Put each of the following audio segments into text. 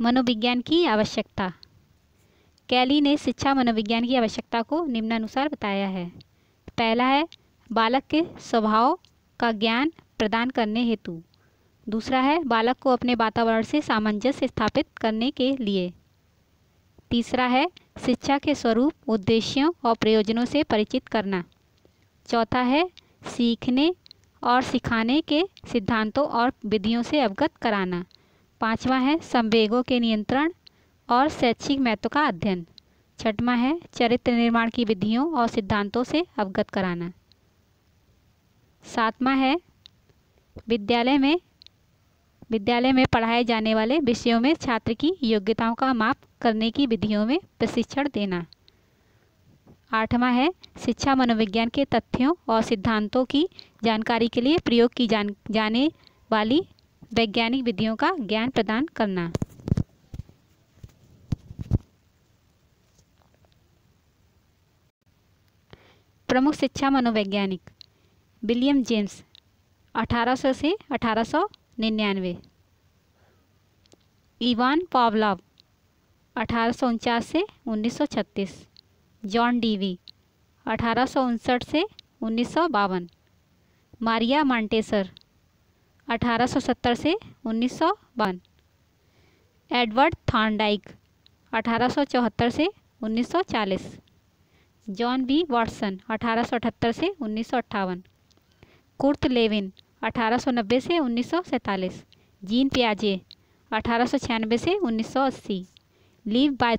मनोविज्ञान की आवश्यकता। कैली ने शिक्षा मनोविज्ञान की आवश्यकता को निम्नानुसार बताया है। पहला है, बालक के स्वभाव का ज्ञान प्रदान करने हेतु। दूसरा है, बालक को अपने वातावरण से सामंजस्य स्थापित करने के लिए। तीसरा है, शिक्षा के स्वरूप, उद्देश्यों और प्रयोजनों से परिचित करना। चौथा है, सीखने और सिखाने के सिद्धांतों और विधियों से अवगत कराना। पांचवा है, संवेगों के नियंत्रण और शैक्षिक महत्व का अध्ययन। छठवा है, चरित्र निर्माण की विधियों और सिद्धांतों से अवगत कराना। सातवां है, विद्यालय में विद्यालय में पढ़ाए जाने वाले विषयों में छात्र की योग्यताओं का माप करने की विधियों में प्रशिक्षण देना। आठवां है, शिक्षा मनोविज्ञान के तथ्यों और सिद्धांतों की जानकारी के लिए प्रयोग की जान, जाने वाली वैज्ञानिक विधियों का ज्ञान प्रदान करना। प्रमुख शिक्षा मनोवैज्ञानिक, विलियम जेम्स 1800 से अठारह निन्यानवे। इवान पावलव, अठारह से उन्नीस सौ छत्तीस। जॉन डीवी, अठारह सौ उनसठ से उन्नीस सौ बावन। मारिया मांटेसर 1870 से उन्नीस एडवर्ड थॉर्नडाइक 1874 से 1940 जॉन बी वॉटसन 1878 से उन्नीस कुर्त लेविन 1890 से उन्नीस सौ सैंतालीस। जीन प्याजे, अठारह सौ छियानवे से 1980 लीव बाय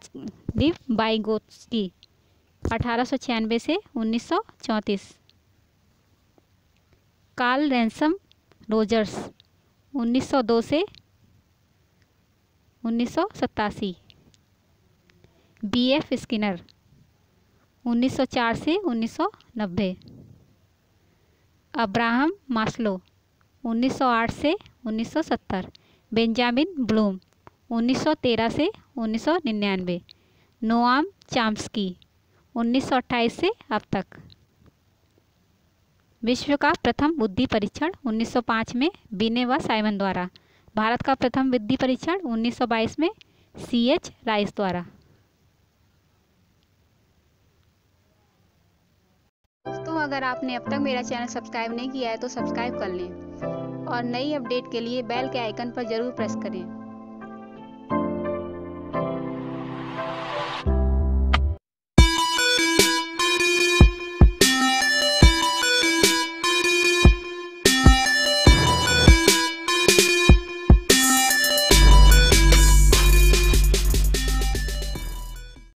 लीव बाइगोस्की अठारह सौ छियानबे से 1934 कार्ल रैंसम रोजर्स 1902 से उन्नीस बी एफ़ स्किनर 1904 से 1990 अब्राहम मास्लो 1908 से 1970 बेंजामिन ब्लूम 1913 से 1999 नोआम चाम्स्की 1928 से अब तक। विश्व का प्रथम बुद्धि परीक्षण 1905 में बिने व साइमन द्वारा। भारत का प्रथम बुद्धि परीक्षण 1922 में सी एच राइस द्वारा। दोस्तों, अगर आपने अब तक मेरा चैनल सब्सक्राइब नहीं किया है तो सब्सक्राइब कर लें और नई अपडेट के लिए बेल के आइकन पर ज़रूर प्रेस करें।